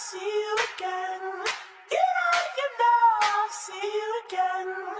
see you again. You know you know I'll see you again.